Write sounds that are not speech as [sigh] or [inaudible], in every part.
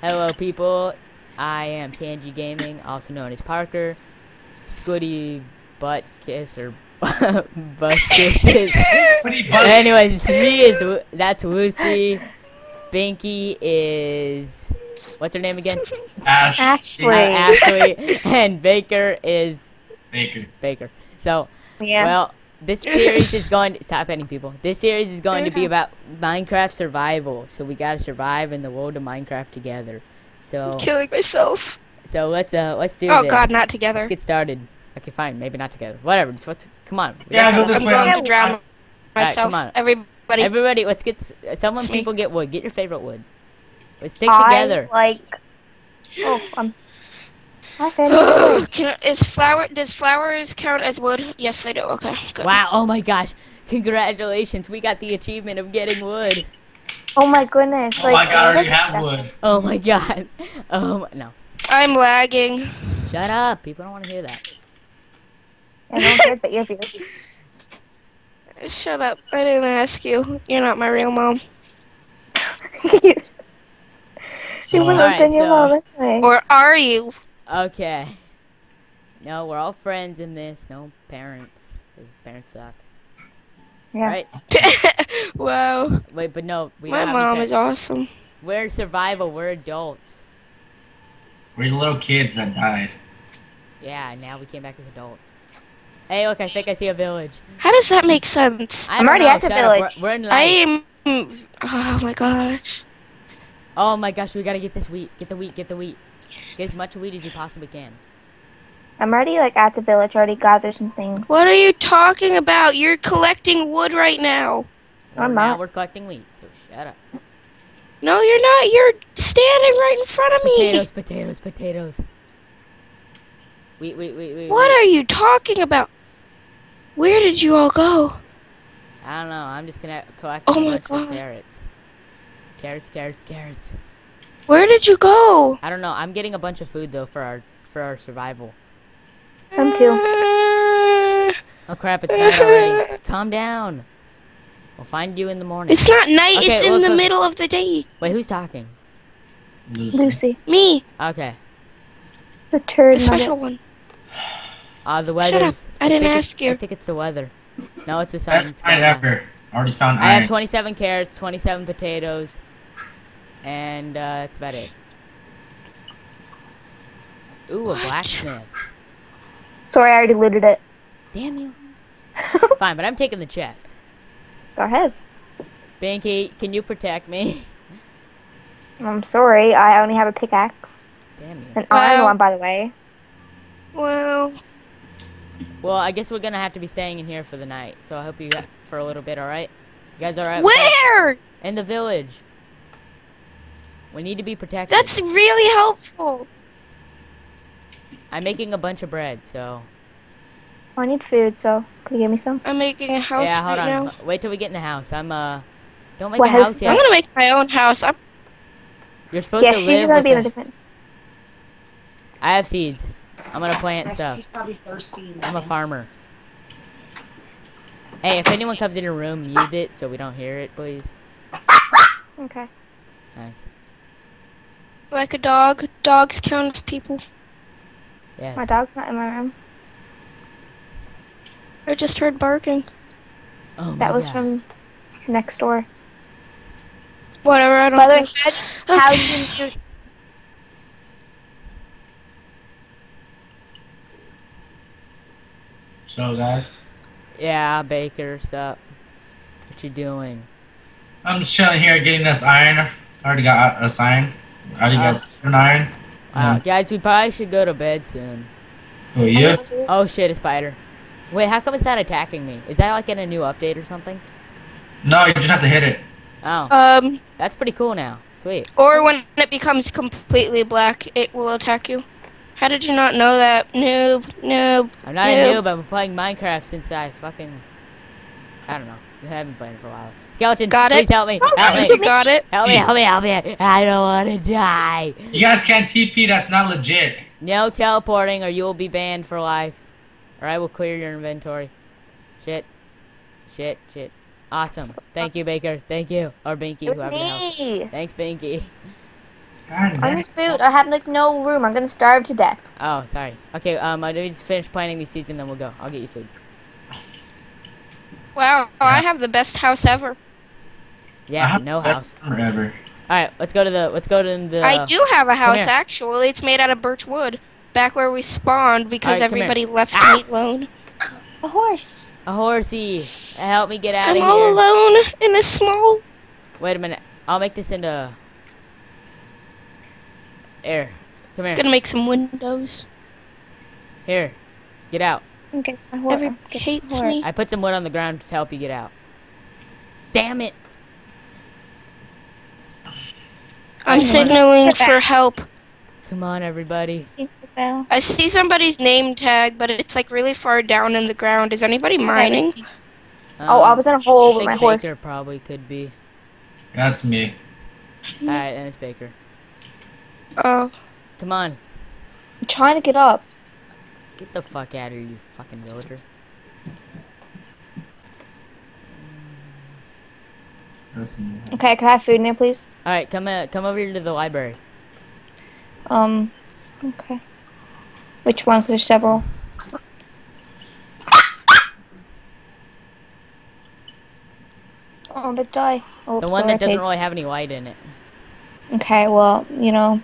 Hello, people. I am TangiGaming, also known as Parker. Scooty Butt Kiss or [laughs] Bus Kisses. [laughs] Anyways, she is. Wo- That's Lucy. Binky is. What's her name again? Ash. Ashley. Uh, Ashley. [laughs] And Baker is Baker. Baker. So, Yeah. well, this [laughs] series is going to stop hitting people. This series is going to be about Minecraft survival. So we gotta survive in the world of Minecraft together. So, Killing myself. so let's uh, let's do Oh this. god, not together. Let's get started. Okay, fine. Maybe not together. Whatever. Just what? Come on. We Yeah, gotta- go this I'm way. going I'm- to drown I'm- myself. come on. Everybody. Everybody, let's get s- someone. People get wood. Get your favorite wood. Let's stick I together. like. Oh, um. Hi, Fanny. [gasps] Can, is flower? Does flowers count as wood? Yes, they do. Okay. Good. Wow. Oh my gosh. Congratulations. We got the achievement of getting wood. oh my goodness. Oh like, my god, I already have wood. Oh my god. [laughs] Um. No. I'm lagging. Shut up. People don't want to hear that. I don't care, but you're here. Shut up. I didn't ask you. You're not my real mom. [laughs] you So, would Alright, have done your so- mom anyway. Or are you? Okay. No, we're all friends in this. No parents. Because parents suck. Yeah. Right? [laughs] wow. Wait, but no. We My don't have any mom par- is awesome. We're survival. We're adults. We're the little kids that died. Yeah, now we came back as adults. Hey, look, I think I see a village. How does that make sense? I I'm already know, at the shut village. We're, we're in I am... Oh my gosh. Oh my gosh, we gotta get this wheat. Get the wheat, get the wheat. Get as much wheat as you possibly can. I'm already like at the village. Already gathered some things. What are you talking about? You're collecting wood right now. I'm now not. we're collecting wheat, so shut up. No, you're not. You're standing right in front of me. Potatoes, potatoes, potatoes. Wheat, wheat, wheat, wheat. What wheat. are you talking about? Where did you all go? I don't know. I'm just gonna collect Oh my God. carrots. Carrots, carrots, carrots. Where did you go? I don't know. I'm getting a bunch of food though for our for our survival. Them too. Oh crap! It's night already. Calm down. We'll find you in the morning. It's not night. Okay, it's in look, the middle of the day. Wait, who's talking? Lucy. Lucy, Me, Okay. the turd. the special one. Uh, the weather. Shut up. weather's. I didn't think ask you. I think it's the weather. No, it's the sun. Best It's fight going on. Already found I iron. have 27 carrots, 27 potatoes, and uh, that's about it. Ooh, a blacksmith. Sorry, I already looted it. Damn you. [laughs] Fine, but I'm taking the chest. Go ahead. Binky, can you protect me? I'm sorry. I only have a pickaxe. Damn you. An iron Wow. one, by the way. Well, Well, I guess we're gonna have to be staying in here for the night, so I hope you got for a little bit. All right? You guys all right? where? In the village. We need to be protected. That's really helpful. I'm making a bunch of bread, so I need food, so can you give me some? I'm making a house yeah. Hold right on. now. Wait till we get in the house. I'm uh. Don't make What a house house yet. I'm gonna make my own house. I'm You're supposed Yeah, to she's live gonna with be in a- the defense. I have seeds. I'm gonna plant stuff. She's probably thirsty. I'm a farmer. Hey, if anyone comes in your room, mute it so we don't hear it, please. Okay. Nice. Like a dog. Dogs count as people. Yes. My dog's not in my room. I just heard barking. Oh my That was God. from next door. Whatever. I don't. By the way, think- how, how do you mute? [laughs] So guys, Yeah, Baker, sup? What you doing? I'm just chilling here getting this iron. I already got us iron. I already Oh. got seven iron. Wow, Yeah. guys, we probably should go to bed soon. Oh, Who you? Oh shit, a spider. Wait, how come it's not attacking me? Is that like in a new update or something? No, you just have to hit it. Oh, Um, that's pretty cool now. Sweet. or when it becomes completely black, it will attack you. How did you not know that? Noob, noob. I'm not a Noob. noob. I've been playing Minecraft since I fucking. I don't know. I haven't been playing for a while. Skeleton, Got it? please help me. Oh, help me. you got it. Help me, help me, help me. I don't want to die. You guys can't TP. That's not legit. No teleporting or you will be banned for life. Or I will clear your inventory. Shit. Shit, shit. Awesome. Thank you, Baker. Thank you. Or Binky, It was whoever the me. Thanks, Binky. God I damn. need food. I have like no room. I'm gonna starve to death. Oh, sorry. Okay, um, I just finish planting these seeds and then we'll go. I'll get you food. Wow, I have the best house ever. I Yeah, have no house. Forever. All right, let's go to the. Let's go to the. I do have a house actually. It's made out of birch wood. Back where we spawned because Alright, come here. everybody left Ah! me alone. A horse. A horsey. Help me get out I'm of all alone in a small. Wait a minute. I'll make this into. air. Come here. Gonna make some windows. Here. Get out. Okay. A horse. Everybody hates me. I put some wood on the ground to help you get out. Damn it. I'm signaling for help. Come on, everybody. I see somebody's name tag, but it's like really far down in the ground. Is anybody mining? Um, oh, I was in a hole with Big my horse. Baker probably could be. That's me. All right, then it's Baker. Oh, Come on. I'm trying to get up. Get the fuck out of here, you fucking villager. That's me. Okay, can I have food in there, please? All right, come uh, come over here to the library. Um. Okay. Which one? 'Cause there's several. Oh, but die. Oh, The one sorry, that doesn't really have any light in it. Okay, well, you know,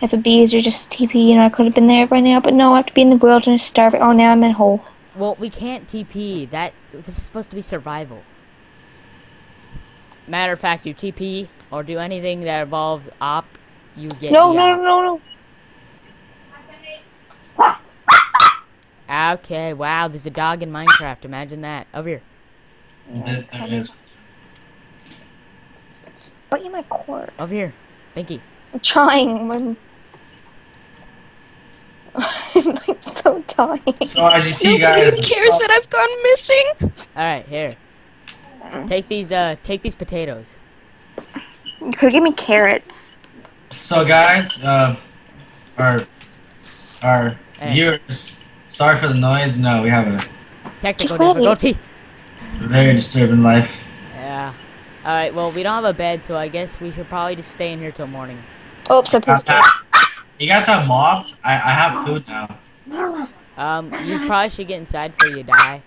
if it'd be easier just TP, you know, I could have been there by now. But no, I have to be in the wilderness starving. Oh, now I'm in hole. Well, we can't TP. That this is supposed to be survival. Matter of fact, you TP or do anything that involves op, you get No, me no, no, no, Okay, wow, there's a dog in Minecraft. Imagine that. Over here. There- there is. Bite you my cord. Over here. Binky. I'm trying. When... [laughs] I'm like so dying. So as you see, nobody guys, cares that I've gone missing. Alright, here. Take these uh take these potatoes. You could give me carrots. So guys, uh, our our Hey. viewers, sorry for the noise. No, we have a Technical Just wait. difficulty. very disturbing life. Yeah. Alright, well we don't have a bed, so I guess we should probably just stay in here till morning. Oops, I Uh, uh, you guys have mobs? I I have food now. Um, you probably should get inside before you die.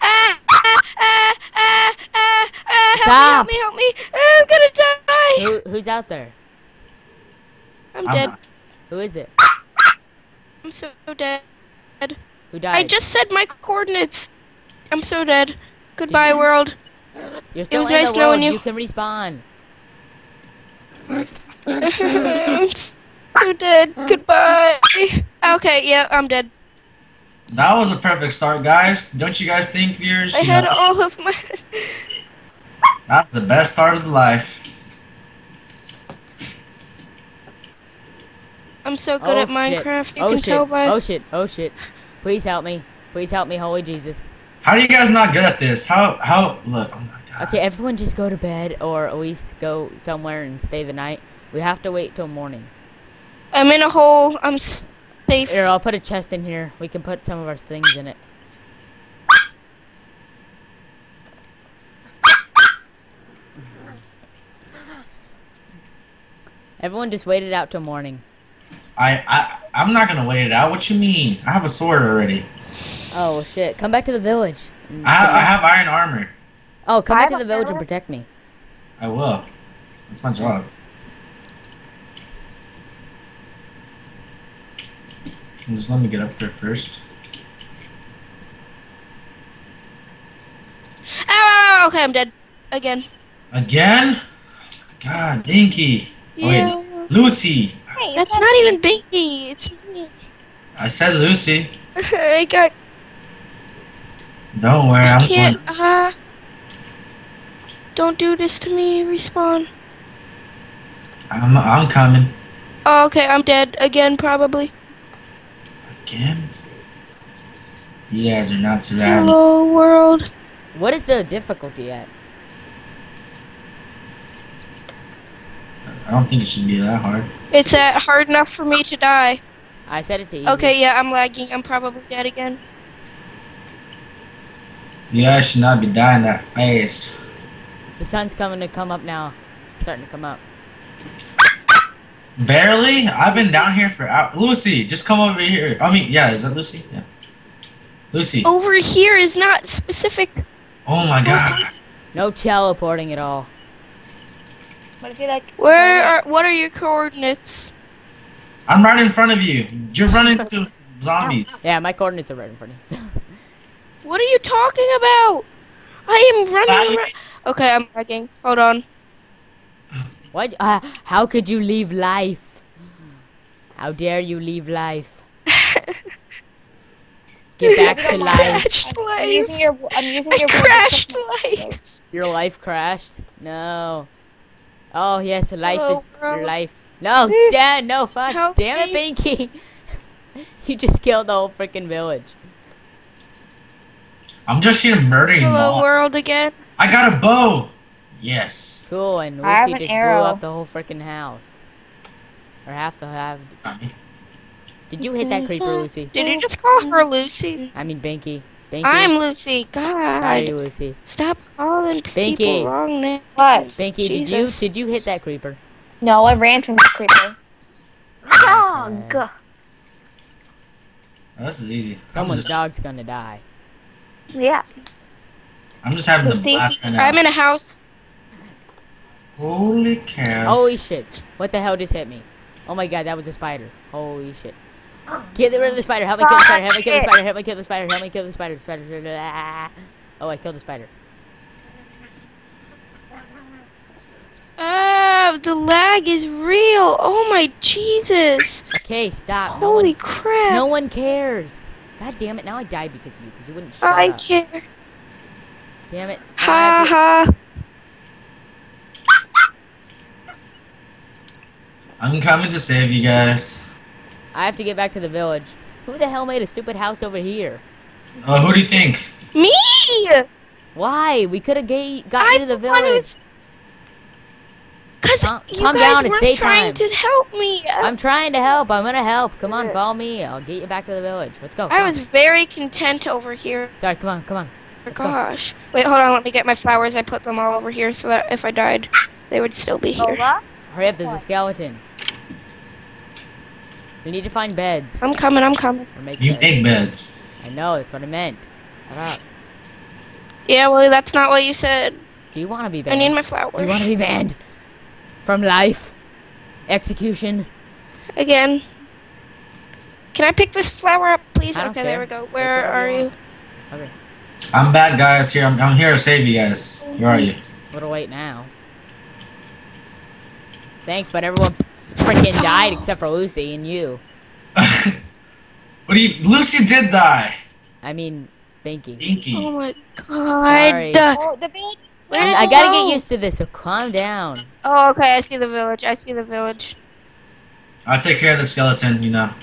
Ah, ah, ah, ah, ah, ah, Stop. help me, help me, help me. Ah, I'm gonna die. Who who's out there? I'm I'm dead. not- Who is it? I'm so dead. Who died? I just said my coordinates. I'm so dead. Goodbye, world. You're still was in nice the world. knowing you. You can respawn. [laughs] I'm so dead. Goodbye. Okay, yeah, I'm dead. That was a perfect start, guys. Don't you guys think, viewers? I You had know, all of my. That's the best start of the life. I'm so good oh, at shit. Minecraft. You oh can shit. tell by. Oh shit. Oh shit. Please help me. Please help me, holy Jesus. How are you guys not good at this? How how look? Oh my god. Okay, everyone just go to bed or at least go somewhere and stay the night. We have to wait till morning. I'm in a hole. I'm s- safe. Here, I'll put a chest in here. We can put some of our things in it. Everyone just wait it out till morning. I I I'm not gonna wait it out. What you mean? I have a sword already. Oh shit! Come back to the village. I have, I have iron armor. oh, come I back to the a village and protect me. I will. That's my job. Just let me get up there first. Ow, ow, ow, Okay, I'm dead. Again. Again? God, Dinky. Oh, wait, Lucy. Hey, That's not even Binky. It's me. I said Lucy. [laughs] I got. Don't worry, I I'm can't. going. Uh, don't do this to me. Respawn. I'm I'm coming. Oh, okay, I'm dead again, probably. Again? You guys are not surviving. Hello, world. What is the difficulty at? I don't think it should be that hard. It's at hard enough for me to die. I said it to you. Okay, yeah, I'm lagging. I'm probably dead again. You guys should not be dying that fast. The sun's coming to come up now. Starting to come up. Barely. I've been down here for hours. Lucy, just come over here. I mean, yeah, is that Lucy? Yeah. Lucy. Over here is not specific. Oh my god. No teleporting at all. What if you like? Where are what are your coordinates? I'm right in front of you. You're running [laughs] into zombies. Yeah, my coordinates are right in front of you. What are you talking about? I am running Lagging. around. Okay, I'm lagging. Hold on. What? Uh, how could you leave life? How dare you leave life? [laughs] Get back to life. Crashed I'm life. [laughs] using your. I'm using I your. crashed life. Your life crashed? No. Oh, yes, life Hello, is bro. your life. No, Dad, no, fuck. Help Damn it, me. Binky. [laughs] you just killed the whole freaking village. I'm just here murdering Hello, mobs. world again. I got a bow. Yes. Cool, and I have Lucy just arrow. blew up the whole freaking house. Or half the have. Did you hit that creeper, Lucy? Did you just call her Lucy? I mean, Binky. Binky. I'm Lucy. God. Sorry, God, Lucy. stop calling Binky. people wrong names. What? Binky, did you did you hit that creeper? No, I ran from the creeper. Dog. Okay. Oh, this is easy. Someone's just, dog's gonna die. Yeah. I'm just having the Lucy? blast right now. I'm in a house. Holy cow. Holy shit. What the hell just hit me? Oh my god, that was a spider. Holy shit. Get rid of the spider. Help me kill the spider. Help me kill the spider. Help me kill the spider. Help me kill the spider. Spider. Ah. Oh, I killed the spider. Ah, the lag is real. Oh my Jesus. Okay, stop. No Holy one, crap. no one cares. God damn it. Now I died because of you. Because you wouldn't shut I up. care. Damn it. Ha ha. I'm coming to save you guys. I have to get back to the village. Who the hell made a stupid house over here? Uh, who do you think? Me! Why? We could have ga- got I'm you to the the village. who's- Cause Calm- you calm guys down, weren't daytime. trying to help me. I'm trying to help. I'm gonna help. Come on, follow me. I'll get you back to the village. Let's go. I come on. was very content over here. Sorry, come on, come on. Let's go. Gosh. Wait, hold on. Let me get my flowers. I put them all over here so that if I died, they would still be here. Lola? Hurry up, there's a skeleton. We need to find beds. I'm coming. I'm coming. Or make You beds. make beds. I know, that's what I meant. Shut up. Yeah, well, that's not what you said. Do you want to be banned? I need my flowers. Do you want to be banned? From life? Execution? Again. Can I pick this flower up, please? Okay, care. there we go. Where whatever are you you? Okay. I'm bad, guys. Here, I'm, I'm here to save you guys. Where are you? A little late now. Thanks, but everyone freaking [laughs] died except for Lucy and you. [laughs] what do you? Lucy did die. I mean, Binky. Inky. Oh my god. Sorry. Oh, the village. Where did I you gotta go? get used to this, so calm down. Oh, okay. I see the village. I see the village. I'll take care of the skeleton. You know.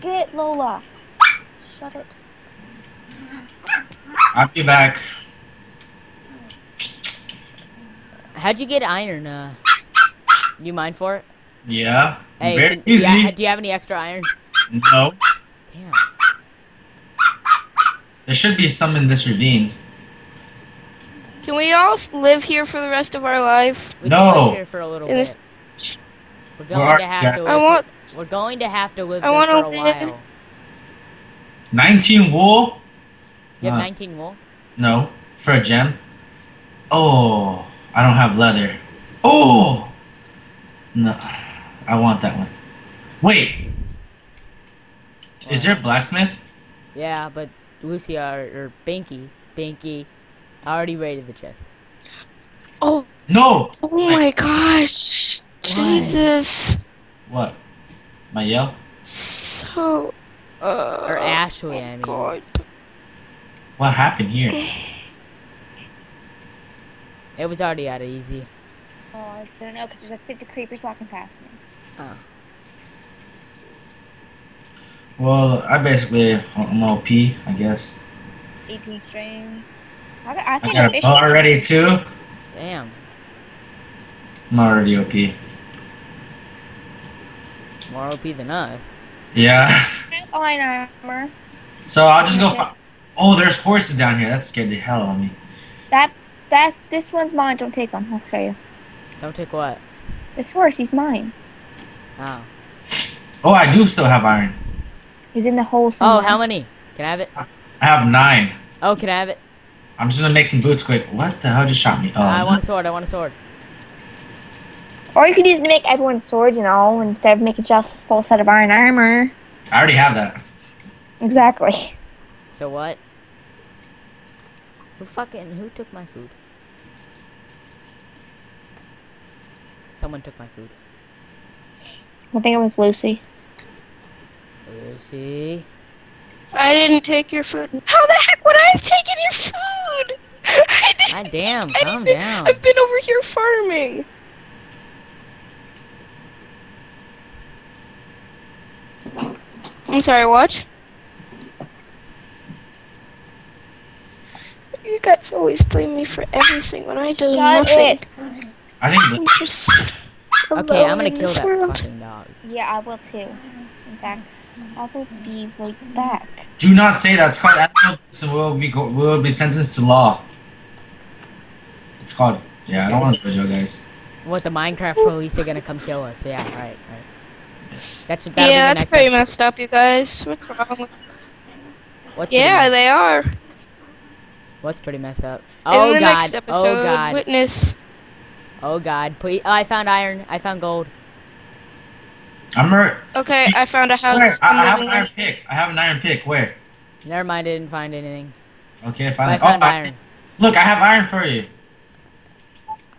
Get Lola. Shut it. I'll be back. How'd you get iron? Uh, you mine for it? Yeah. Hey, Very can- easy. yeah, do you have any extra iron? No. Damn. There should be some in this ravine. Can we all live here for the rest of our life? We can No. live here for a little In bit. this- We're Where going are to have guys? to. I want. We're going to have to live I there wanna for a live. while. 19 wool? You have Uh, 19 wool. No. For a gem? Oh. I don't have leather. Oh! No. I want that one. Wait. Is there a blacksmith? Yeah, but Lucy or, or Binky, Binky, already raided the chest. Oh, No! oh my gosh. Jesus. What? My yell? So. Uh, Or Ashley, I mean. God. What happened here? It was already out of easy. Oh, I don't know because there's like 50 creepers walking past me. Oh. Well, I basically am OP, I guess. 18 string. I, got- I I got a bow already too. Damn. I'm already OP. More OP than us. Yeah. [laughs] Oh, Iron armor. So I'll just go find. Oh, there's horses down here. That scared the hell out of me. That that this one's mine. Don't take them. I'll show you. Don't take what? This horse, he's mine. Oh. Oh, I do still have iron. He's in the hole oh, somewhere. Oh, how many? Can I have it? I have nine. Oh, can I have it? I'm just gonna make some boots quick. What the hell just shot me? Oh, I want a sword. I want a sword. Or you could use it to make everyone's sword, you know, instead of making just a full set of iron armor. I already have that. Exactly. So what? Who fucking who took my food? Someone took my food. I think it was Lucy. Lucy. I didn't take your food. How the heck would I have taken your food? [laughs] I didn't God damn, do calm down. I've been over here farming. I'm sorry, what? You guys always blame me for everything when I do Shut nothing. it. I didn't. I'm just Okay, I'm gonna in kill this that world. fucking dog. Yeah, I will too. In fact, I will be right back. Do not say that. It's called animal abuse and will be go, will be sentenced to law. It's called. Yeah, I don't want to judge you guys. What the Minecraft police are gonna come kill us? Yeah, right, right. That's what that'll be the Yeah, that's pretty episode. messed up, you guys. What's wrong with What's Yeah, pretty, they are. what's pretty messed up? In Oh the god! next episode, oh god! witness. Oh god! Please! Oh, I found iron. I found gold. I'm a, Okay, I found a house. I, I I'm have an iron pick. I have an iron pick. Where? Never mind. I didn't find anything. Okay, But fine. I found oh, iron. look, I have iron for you.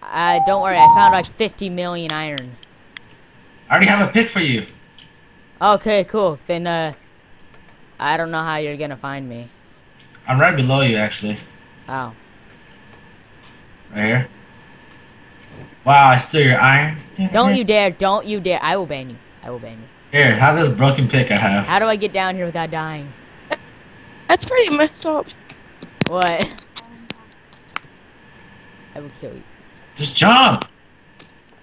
Uh, don't worry. I found like 50 million iron. I already have a pick for you. Okay, cool. Then uh, I don't know how you're gonna find me. I'm right below you, actually. Oh. Right here. Wow, I steal your iron. Don't you dare! Don't you dare! I will ban you. I will ban you. Here, have this broken pick I have. How do I get down here without dying? That's pretty messed up. What? I will kill you. Just jump.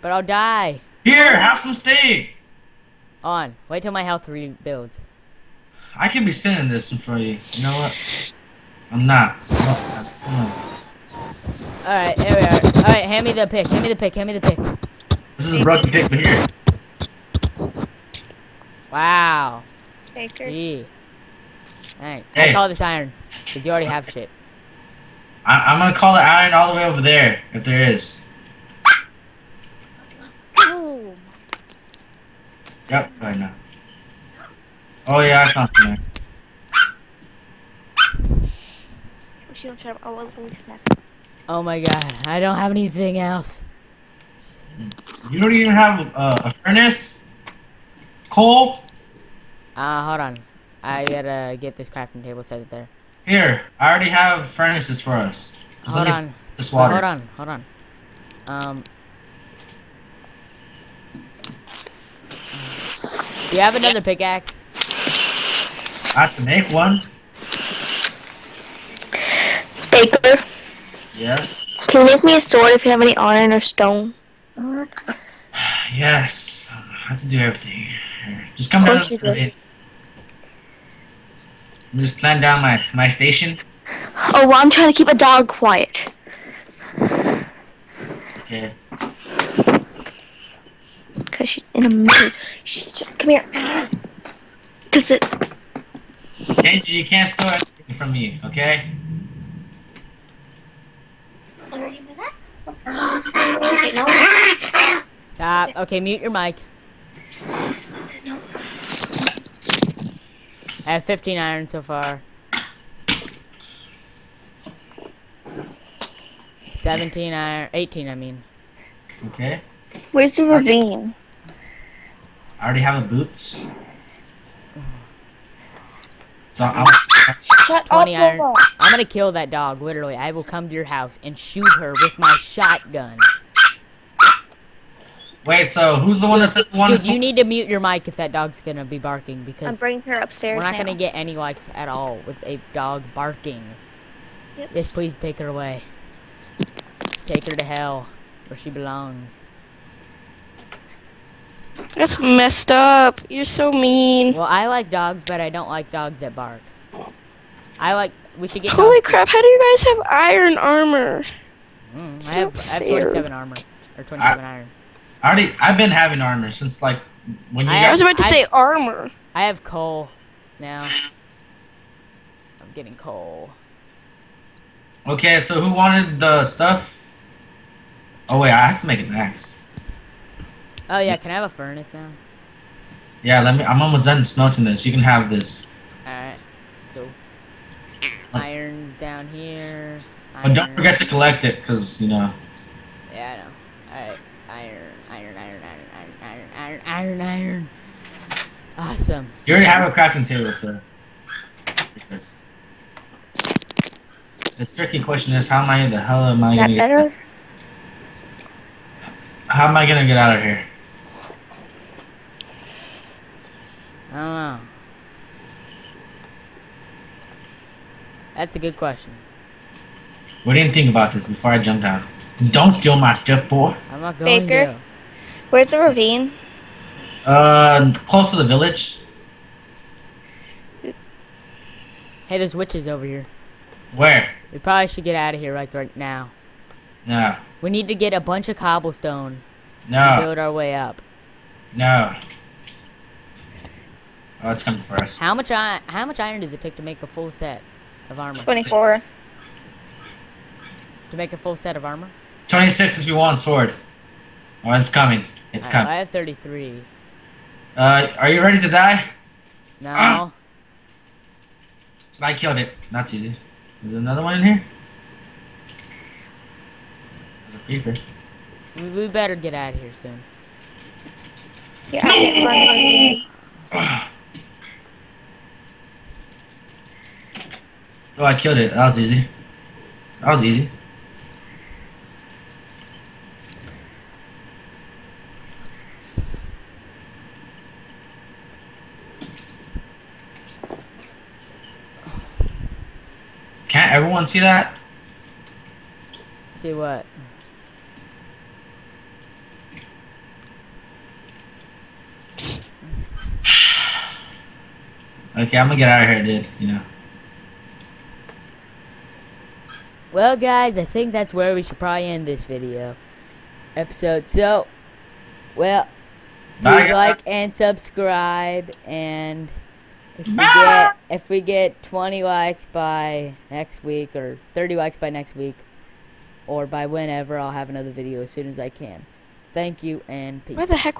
But I'll die. Here, have some steak. On. Wait till my health rebuilds. I can be sending this in front of you. You know what? I'm not. I'm not. It's not- Alright, there we are. Alright, hand me the pick. Hand me the pick. Hand me the pick. This is a broken pick, but here. Wow. Baker. Gee. Thanks. Hey. I call this iron. Because you already have shit. I, I'm gonna call the iron all the way over there, if there is. Boom. Yep, right now. Oh yeah, I found some. She don't shut up. Oh, let me snap. Oh my god. I don't have anything else. You don't even have uh, a furnace? Coal? Uh, hold on. I gotta get this crafting table set it there. Here, I already have furnaces for us. Just Hold on. This Oh, water. hold on. Hold on. Um. Do you have another pickaxe? I have to make one. Baker, Yes. can you make me a sword if you have any iron or stone? [sighs] Yes. I have to do everything. Just come down. course you do. Let me just plan down my, my station. Oh, well, I'm trying to keep a dog quiet. Okay. Because she's in a mood. Shh, come here. Does it. Kenji, you can't steal anything from me, okay? Stop. Okay, mute your mic. I have 15 iron so far. 17 iron. 18, I mean. Okay. Where's the ravine? I already have the boots. So I'm, Shut 20 up, iron. Lola. I'm gonna kill that dog, literally. I will come to your house and shoot her with my shotgun. Wait. So who's the one that said the one? Dude, you need to mute your mic if that dog's gonna be barking because I'm bringing her upstairs we're not now. gonna get any likes at all with a dog barking. Yep. Yes, please take her away. Take her to hell, where she belongs. That's messed up. You're so mean. Well, I like dogs, but I don't like dogs that bark. I like. We should get. Holy dogs- crap, how do you guys have iron armor? Mm, I so have. I have fair. 47 armor. or 27 iron. I already. I've been having armor since like when you. I I was about to I- say armor. I have coal now. I'm getting coal. okay, so who wanted the stuff? Oh wait, I have to make an axe. Oh yeah, can I have a furnace now? Yeah, let me. I'm almost done smelting this. You can have this. Alright, cool. Oh. Iron's down here. But don't forget to collect it, cause you know. Yeah, I know. Alright, iron, iron, iron, iron, iron, iron, iron, iron, iron. Awesome. You already have a crafting table, so. The tricky question is, how am I? The hell am I Is that gonna get? better? How am I gonna get out of here? I don't know. That's a good question. What do you think about this before I jump down? Don't steal my stuff, boy. I'm not going Baker? to. Where's the ravine? Uh, close to the village. Hey, there's witches over here. Where? We probably should get out of here like right now. No, We need to get a bunch of cobblestone and no, build our way up. no. Oh, it's coming for us. How much iron? How much iron does it take to make a full set of armor? 24. To make a full set of armor? 26 if you want sword. Oh, it's coming. It's Alright, coming. I have 33. Uh, are you ready to die? No. Ah. I killed it. That's easy. There's another one in here? There's a creeper. We, we better get out of here soon. Yeah, I can't find the. Oh, I killed it. That was easy. That was easy. Can't everyone see that? See what? Okay, I'm gonna get out of here, dude. You know. Well, guys, I think that's where we should probably end this video episode. So, well, Bye, please guys. like and subscribe, and if we Bye. get if we get 20 likes by next week or 30 likes by next week, or by whenever, I'll have another video as soon as I can. Thank you and peace. Where the heck